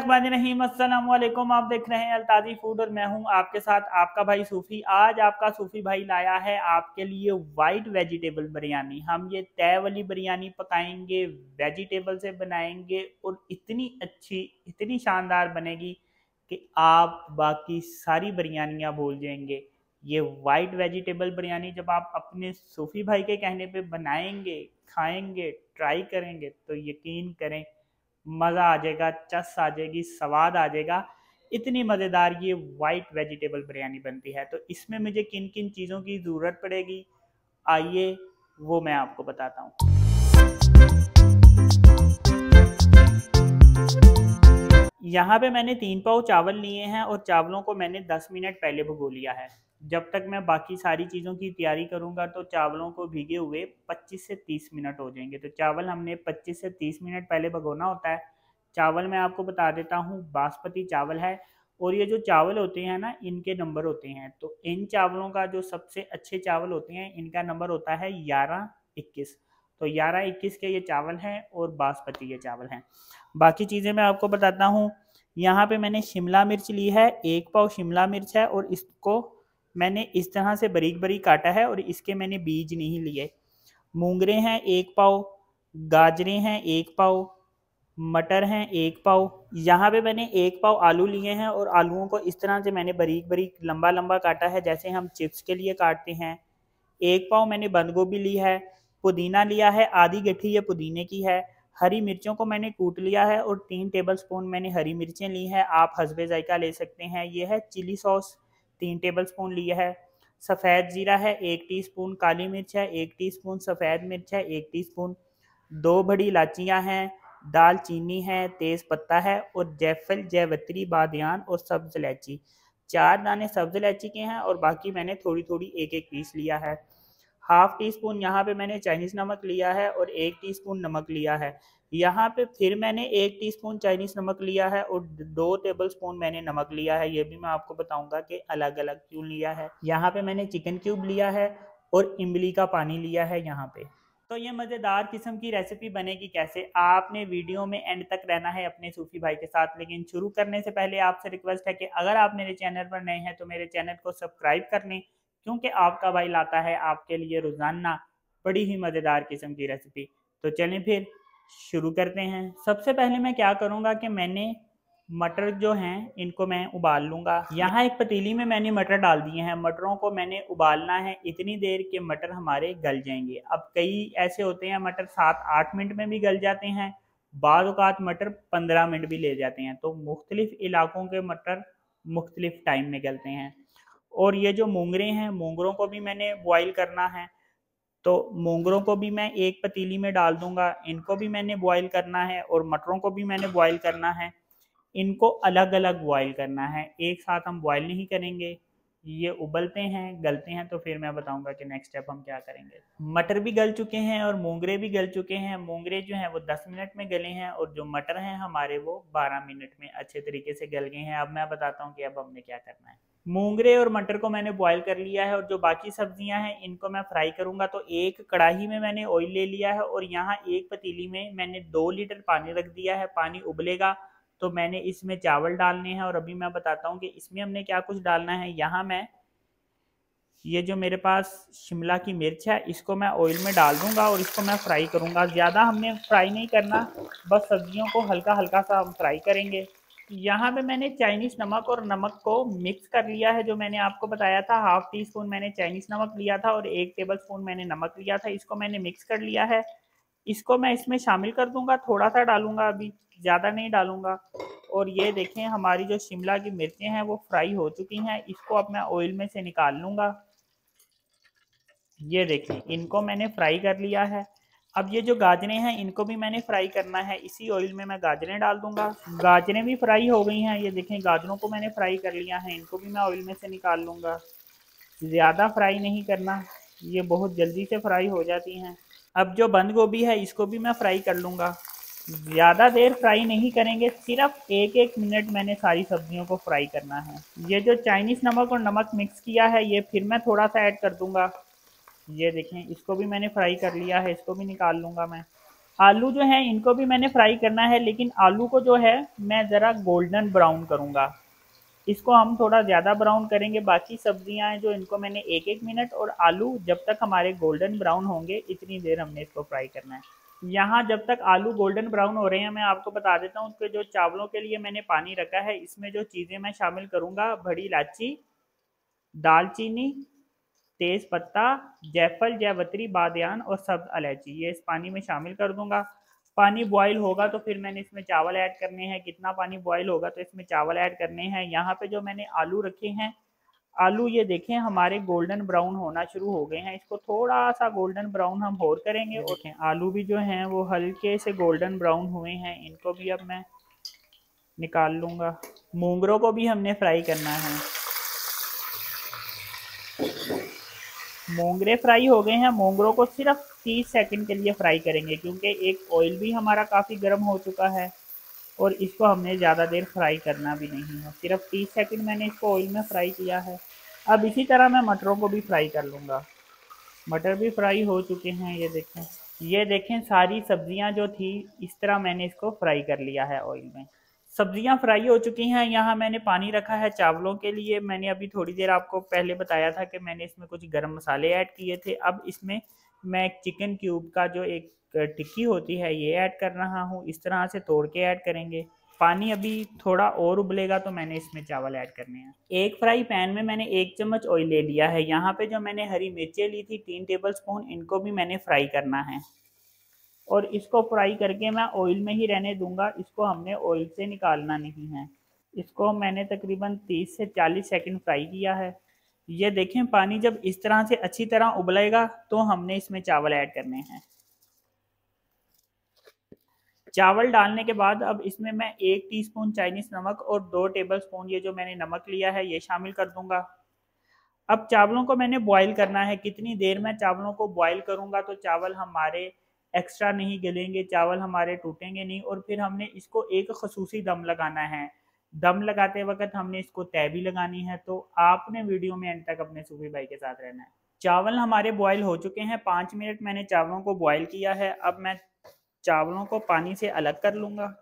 अस्सलाम आप देख रहे हैं अलताजी फ़ूड और मैं हूँ आपके साथ आपका भाई सूफी। आज आपका सूफी भाई लाया है आपके लिए वाइट वेजिटेबल बिरयानी। हम ये तय वाली बिरयानी पकाएँगे वेजिटेबल से बनाएँगे और इतनी अच्छी, इतनी शानदार बनेगी कि आप बाकी सारी बिरयानियाँ भूल जाएँगे। ये वाइट वेजिटेबल बिरयानी जब आप अपने सूफी भाई के कहने पर बनाएँगे, खाएँगे ट्राई करेंगे तो यकीन करें मज़ा आ जाएगा, चस आ जाएगी, स्वाद आ जाएगा। इतनी मज़ेदार ये वाइट वेजिटेबल बिरयानी बनती है। तो इसमें मुझे किन किन चीज़ों की ज़रूरत पड़ेगी? आइए, वो मैं आपको बताता हूँ। यहाँ पे मैंने तीन पाव चावल लिए हैं और चावलों को मैंने 10 मिनट पहले भगो लिया है। जब तक मैं बाकी सारी चीज़ों की तैयारी करूँगा तो चावलों को भीगे हुए 25 से 30 मिनट हो जाएँगे। तो चावल हमने 25 से 30 मिनट पहले भगोना होता है। चावल मैं आपको बता देता हूँ, बासमती चावल है और ये जो चावल होते हैं ना, इनके नंबर होते हैं। तो इन चावलों का जो सबसे अच्छे चावल होते हैं, इनका नंबर होता है ग्यारह इक्कीस। तो ग्यारह इक्कीस के ये चावल हैं और बासमती के चावल हैं। बाकी चीज़ें मैं आपको बताता हूँ। यहाँ पे मैंने शिमला मिर्च ली है, एक पाव शिमला मिर्च है और इसको मैंने इस तरह से बरीक बरीक काटा है और इसके मैंने बीज नहीं लिए। मूंगरे हैं, एक पाव। गाजरे हैं, एक पाव। मटर हैं, एक पाव। यहाँ पे मैंने एक पाव आलू लिए हैं और आलूओं को इस तरह से मैंने बरीक बरीक लंबा लंबा काटा है, जैसे हम चिप्स के लिए काटते हैं। एक पाव मैंने बंद गोभी ली है, पुदीना लिया है, आधी गठी ये पुदीने की है। हरी मिर्चों को मैंने कूट लिया है और तीन टेबल स्पून मैंने हरी मिर्चें ली हैं, आप हसबे जायका ले सकते हैं। ये है चिली सॉस। तीन टेबल स्पून लिया है। सफ़ेद ज़ीरा है, एक टीस्पून काली मिर्च है, एक टीस्पून सफ़ेद मिर्च है, एक टीस्पून दो बड़ी इलाचियाँ हैं दाल चीनी है, तेज़ पत्ता है और जैफल, जैवत्री, बादियान और सब्ज़ इलायची। चार दाने सब्ज़ इलायची के हैं और बाकी मैंने थोड़ी थोड़ी एक एक पीस लिया है। हाफ़ टी स्पून यहाँ पर मैंने चाइनीज़ नमक लिया है और एक टी स्पून नमक लिया है। यहाँ पे फिर मैंने एक टीस्पून चाइनीज़ नमक लिया है और दो टेबल स्पून मैंने नमक लिया है। ये भी मैं आपको बताऊँगा कि अलग अलग क्यों लिया है। यहाँ पे मैंने चिकन क्यूब लिया है और इमली का पानी लिया है यहाँ पे। तो ये मज़ेदार किस्म की रेसिपी बनेगी कैसे? आपने वीडियो में एंड तक रहना है अपने सूफी भाई के साथ, लेकिन शुरू करने से पहले आपसे रिक्वेस्ट है कि अगर आप मेरे चैनल पर नए हैं तो मेरे चैनल को सब्सक्राइब कर लें, क्योंकि आपका भाई लाता है आपके लिए रोज़ाना बड़ी ही मज़ेदार किस्म की रेसिपी। तो चलें फिर शुरू करते हैं। सबसे पहले मैं क्या करूँगा कि मैंने मटर जो हैं, इनको मैं उबाल लूँगा। यहाँ एक पतीली में मैंने मटर डाल दिए हैं। मटरों को मैंने उबालना है इतनी देर के मटर हमारे गल जाएँगे। अब कई ऐसे होते हैं, मटर सात आठ मिनट में भी गल जाते हैं, बाद मटर पंद्रह मिनट भी ले जाते हैं। तो मुख्तलिफ़ इलाकों के मटर मुख्तलिफ़ टाइम में गलते हैं। और ये जो मूंगरे हैं, मूंगरों को भी मैंने बॉयल करना है। तो मोंगरों को भी मैं एक पतीली में डाल दूँगा, इनको भी मैंने बॉईल करना है और मटरों को भी मैंने बॉईल करना है। इनको अलग अलग बॉईल करना है, एक साथ हम बॉईल नहीं करेंगे। ये उबलते हैं, गलते हैं तो फिर मैं बताऊँगा कि नेक्स्ट स्टेप हम क्या करेंगे। मटर भी गल चुके हैं और मोंगरे भी गल चुके हैं। मोंगरे जो हैं वो 10 मिनट में गले हैं और जो मटर हैं हमारे वो 12 मिनट में अच्छे तरीके से गल गए हैं। अब मैं बताता हूँ कि अब हमने क्या करना है। मूंगरे और मटर को मैंने बॉईल कर लिया है और जो बाकी सब्ज़ियाँ हैं, इनको मैं फ्राई करूँगा। तो एक कढ़ाई में मैंने ऑयल ले लिया है और यहाँ एक पतीली में मैंने दो लीटर पानी रख दिया है। पानी उबलेगा तो मैंने इसमें चावल डालने हैं और अभी मैं बताता हूँ कि इसमें हमने क्या कुछ डालना है। यहाँ मैं, ये जो मेरे पास शिमला की मिर्च है, इसको मैं ऑयल में डाल दूँगा और इसको मैं फ्राई करूँगा। ज़्यादा हमने फ्राई नहीं करना, बस सब्जियों को हल्का हल्का सा हम फ्राई करेंगे। यहाँ पे मैंने चाइनीज़ नमक और नमक को मिक्स कर लिया है, जो मैंने आपको बताया था। हाफ़ टी स्पून मैंने चाइनीज़ नमक लिया था और एक टेबल स्पून मैंने नमक लिया था। इसको मैंने मिक्स कर लिया है। इसको मैं इसमें शामिल कर दूँगा थोड़ा सा डालूँगा, अभी ज़्यादा नहीं डालूँगा। और ये देखें, हमारी जो शिमला की मिर्चें हैं, वो फ्राई हो चुकी हैं। इसको अब मैं ऑयल में से निकाल लूँगा। ये देखें, इनको मैंने फ्राई कर लिया है। अब ये जो गाजरें हैं, इनको भी मैंने फ्राई करना है। इसी ऑयल में मैं गाजरें डाल दूँगा। गाजरें भी फ्राई हो गई हैं। ये देखें, गाजरों को मैंने फ्राई कर लिया है। इनको भी मैं ऑयल में से निकाल लूँगा। ज़्यादा फ्राई नहीं करना। ये बहुत जल्दी से फ्राई हो जाती हैं। अब जो बंद गोभी है, इसको भी मैं फ्राई कर लूँगा। ज़्यादा देर फ्राई नहीं करेंगे। सिर्फ़ एक एक मिनट मैंने सारी सब्जियों को फ्राई करना है। ये जो चाइनीज़ नमक और नमक मिक्स किया है, ये फिर मैं थोड़ा सा ऐड कर दूँगा। ये देखें, इसको भी मैंने फ्राई कर लिया है, इसको भी निकाल लूँगा मैं। आलू जो है, इनको भी मैंने फ्राई करना है, लेकिन आलू को जो है, मैं ज़रा गोल्डन ब्राउन करूँगा। इसको हम थोड़ा ज़्यादा ब्राउन करेंगे, बाकी सब्ज़ियाँ हैं जो, इनको मैंने एक एक मिनट और आलू जब तक हमारे गोल्डन ब्राउन होंगे, इतनी देर हमने इसको फ्राई करना है। यहाँ जब तक आलू गोल्डन ब्राउन हो रहे हैं, मैं आपको बता देता हूँ कि जो चावलों के लिए मैंने पानी रखा है, इसमें जो चीज़ें मैं शामिल करूँगा, बड़ी इलायची, दालचीनी तेज़ पत्ता जयफल जयवत्री बादयान और सब्ज इलायची ये इस पानी में शामिल कर दूँगा। पानी बॉईल होगा तो फिर मैंने इसमें चावल ऐड करने हैं। कितना पानी बॉईल होगा तो इसमें चावल ऐड करने हैं। यहाँ पे जो मैंने आलू रखे हैं आलू ये देखें हमारे गोल्डन ब्राउन होना शुरू हो गए हैं। इसको थोड़ा सा गोल्डन ब्राउन हम और करेंगे। और आलू भी जो हैं वो हल्के से गोल्डन ब्राउन हुए हैं। इनको भी अब मैं निकाल लूँगा। मूंगरों को भी हमने फ्राई करना है। मोंगरे फ्राई हो गए हैं। मोंगरों को सिर्फ़ 30 सेकंड के लिए फ्राई करेंगे, क्योंकि एक ऑयल भी हमारा काफ़ी गर्म हो चुका है और इसको हमने ज़्यादा देर फ्राई करना भी नहीं है। सिर्फ़ 30 सेकंड मैंने इसको ऑयल में फ्राई किया है। अब इसी तरह मैं मटरों को भी फ्राई कर लूँगा। मटर भी फ्राई हो चुके हैं, ये देखें। ये देखें, सारी सब्ज़ियाँ जो थी, इस तरह मैंने इसको फ्राई कर लिया है ऑयल में। सब्ज़ियाँ फ्राई हो चुकी हैं। यहाँ मैंने पानी रखा है चावलों के लिए। मैंने अभी थोड़ी देर आपको पहले बताया था कि मैंने इसमें कुछ गर्म मसाले ऐड किए थे। अब इसमें मैं चिकन क्यूब का जो एक टिक्की होती है, ये ऐड कर रहा हूँ। इस तरह से तोड़ के ऐड करेंगे। पानी अभी थोड़ा और उबलेगा तो मैंने इसमें चावल ऐड करने हैं। एक फ्राई पैन में मैंने एक चम्मच ऑयल ले लिया है। यहाँ पे जो मैंने हरी मिर्चें ली थी, तीन टेबल स्पून, इनको भी मैंने फ्राई करना है। और इसको फ्राई करके मैं ऑयल में ही रहने दूँगा। इसको हमने ऑयल से निकालना नहीं है। इसको मैंने तकरीबन 30 से 40 सेकंड फ्राई किया है। ये देखें, पानी जब इस तरह से अच्छी तरह उबलेगा तो हमने इसमें चावल ऐड करने हैं। चावल डालने के बाद अब इसमें मैं एक टीस्पून चाइनीज़ नमक और दो टेबल स्पून ये जो मैंने नमक लिया है, ये शामिल कर दूँगा। अब चावलों को मैंने बॉईल करना है। कितनी देर में चावलों को बॉईल करूँगा तो चावल हमारे एक्स्ट्रा नहीं गलेंगे चावल हमारे टूटेंगे नहीं और फिर हमने इसको एक खसूसी दम लगाना है। दम लगाते वक्त हमने इसको तय भी लगानी है तो आपने वीडियो में एंड तक अपने सूफी भाई के साथ रहना है। चावल हमारे बॉयल हो चुके हैं पाँच मिनट मैंने चावलों को बॉयल किया है अब मैं चावलों को पानी से अलग कर लूँगा।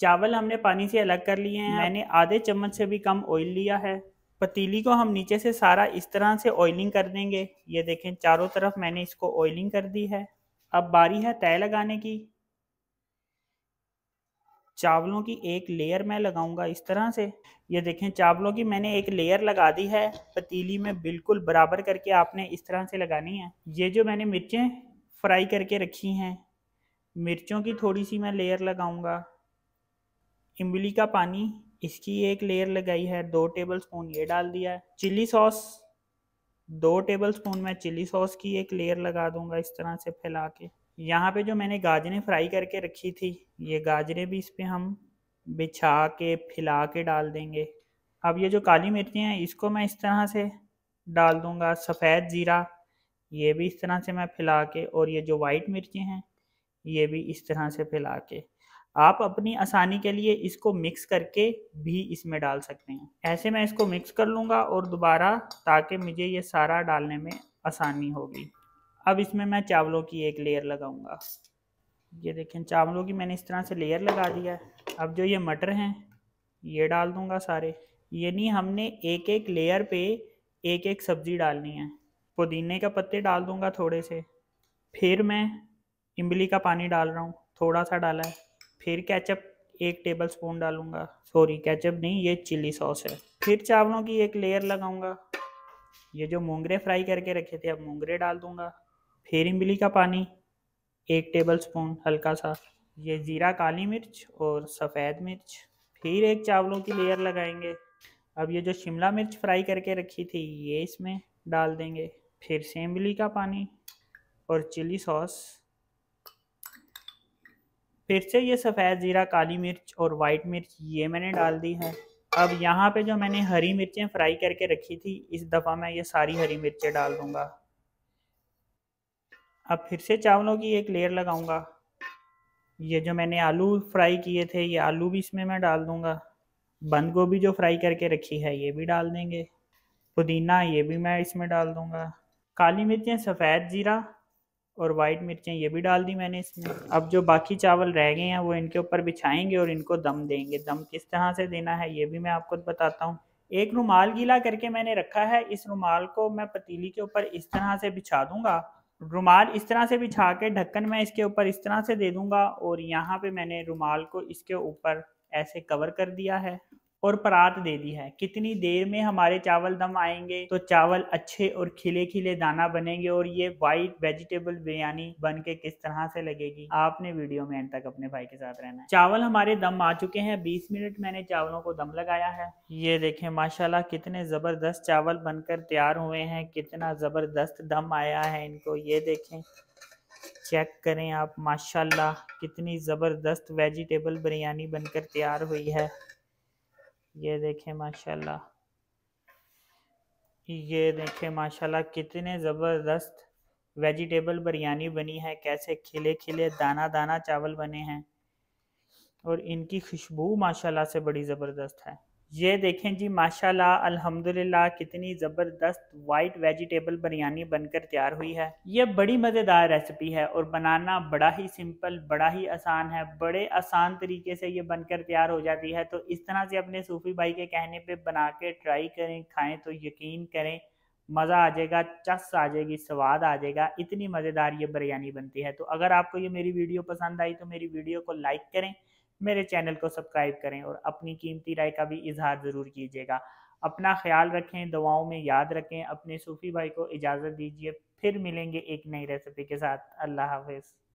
चावल हमने पानी से अलग कर लिए हैं मैंने आधे चम्मच से भी कम ऑयल लिया है। पतीली को हम नीचे से सारा इस तरह से ऑयलिंग कर देंगे। ये देखें, चारों तरफ़ मैंने इसको ऑयलिंग कर दी है। अब बारी है तय लगाने की। चावलों की एक लेयर मैं लगाऊँगा इस तरह से। ये देखें, चावलों की मैंने एक लेयर लगा दी है। पतीली में बिल्कुल बराबर करके आपने इस तरह से लगानी है। ये जो मैंने मिर्चें फ्राई करके रखी हैं, मिर्चों की थोड़ी सी मैं लेयर लगाऊँगा। इमली का पानी इसकी एक लेयर लगाई है, दो टेबल स्पून ये डाल दिया है। चिली सॉस दो टेबल स्पून मैं चिली सॉस की एक लेयर लगा दूँगा इस तरह से फैला के। यहाँ पे जो मैंने गाजरें फ्राई करके रखी थी, ये गाजरें भी इस पर हम बिछा के, फैला के डाल देंगे। अब ये जो काली मिर्चें हैं, इसको मैं इस तरह से डाल दूँगा, सफ़ेद ज़ीरा, ये भी इस तरह से मैं फैला के, और ये जो वाइट मिर्चें हैं, ये भी इस तरह से फैला के। आप अपनी आसानी के लिए इसको मिक्स करके भी इसमें डाल सकते हैं। ऐसे मैं इसको मिक्स कर लूँगा और दोबारा ताकि मुझे ये सारा डालने में आसानी होगी। अब इसमें मैं चावलों की एक लेयर लगाऊँगा। ये देखें, चावलों की मैंने इस तरह से लेयर लगा दिया है। अब जो ये मटर हैं, ये डाल दूँगा सारे। यानी हमने एक एक लेयर पे एक एक सब्ज़ी डालनी है। पुदीने का पत्ते डाल दूँगा थोड़े से। फिर मैं इमली का पानी डाल रहा हूँ। थोड़ा सा डाला है। फिर कैचअप, एक टेबल स्पून डालूँगा। सॉरी कैचअप नहीं, ये चिली सॉस है। फिर चावलों की एक लेयर लगाऊँगा। ये जो मोंगरे फ्राई करके रखे थे, अब मोंगरे डाल दूँगा। फिर इमली का पानी, एक टेबल स्पून हल्का सा। ये ज़ीरा, काली मिर्च और सफ़ेद मिर्च। फिर एक चावलों की लेयर लगाएँगे। अब ये जो शिमला मिर्च फ्राई करके रखी थी, ये इसमें डाल देंगे। फिर से इमली का पानी और चिली सॉस फिर से ये सफ़ेद ज़ीरा, काली मिर्च और वाइट मिर्च ये मैंने डाल दी है। अब यहाँ पे जो मैंने हरी मिर्चें फ्राई करके रखी थी, इस दफ़ा मैं ये सारी हरी मिर्चें डाल दूँगा। अब फिर से चावलों की एक लेयर लगाऊँगा। ये जो मैंने आलू फ्राई किए थे, ये आलू भी इसमें मैं डाल दूँगा। बंद गोभी जो फ्राई करके रखी है, ये भी डाल देंगे। पुदीना ये भी मैं इसमें डाल दूँगा। काली मिर्चें सफ़ेद ज़ीरा और वाइट मिर्चें ये भी डाल दी मैंने इसमें। अब जो बाकी चावल रह गए हैं, वो इनके ऊपर बिछाएँगे और इनको दम देंगे। दम किस तरह से देना है, ये भी मैं आपको बताता हूँ। एक रुमाल गीला करके मैंने रखा है। इस रुमाल को मैं पतीली के ऊपर इस तरह से बिछा दूँगा। रुमाल इस तरह से बिछा के ढक्कन मैं इसके ऊपर इस तरह से दे दूँगा और यहाँ पे मैंने रुमाल को इसके ऊपर ऐसे कवर कर दिया है। और परात दे दी है। कितनी देर में हमारे चावल दम आएँगे? तो चावल अच्छे और खिले खिले दाना बनेंगे और ये वाइट वेजिटेबल बिरयानी बन के किस तरह से लगेगी? आपने वीडियो में एंड तक अपने भाई के साथ रहना है। चावल हमारे दम आ चुके हैं। 20 मिनट मैंने चावलों को दम लगाया है। ये देखें, माशाल्लाह कितने ज़बरदस्त चावल बनकर तैयार हुए हैं। कितना ज़बरदस्त दम आया है इनको। ये देखें चेक करें आप। माशाल्लाह कितनी ज़बरदस्त वेजिटेबल बिरयानी बनकर तैयार हुई है। ये देखें माशाल्लाह। ये देखें माशाल्लाह, कितने ज़बरदस्त वेजिटेबल बिरयानी बनी है, कैसे खिले खिले दाना दाना चावल बने हैं। और इनकी खुशबू माशाल्लाह से बड़ी ज़बरदस्त है। ये देखें जी, माशाल्लाह, अल्हम्दुलिल्लाह, कितनी ज़बरदस्त वाइट वेजिटेबल बिरयानी बनकर तैयार हुई है। ये बड़ी मज़ेदार रेसिपी है और बनाना बड़ा ही सिंपल बड़ा ही आसान है, बड़े आसान तरीके से ये बनकर तैयार हो जाती है। तो इस तरह से अपने सूफी भाई के कहने पे बना के ट्राई करें, खाएँ तो यकीन करें, मज़ा आ जाएगा, चस आ जाएगी, स्वाद आ जाएगा, इतनी मज़ेदार ये बिरयानी बनती है। तो अगर आपको ये मेरी वीडियो पसंद आई तो मेरी वीडियो को लाइक करें मेरे चैनल को सब्सक्राइब करें और अपनी कीमती राय का भी इजहार ज़रूर कीजिएगा। अपना ख्याल रखें दवाओं में याद रखें, अपने सूफी भाई को इजाज़त दीजिए। फिर मिलेंगे एक नई रेसिपी के साथ। अल्लाह हाफिज़।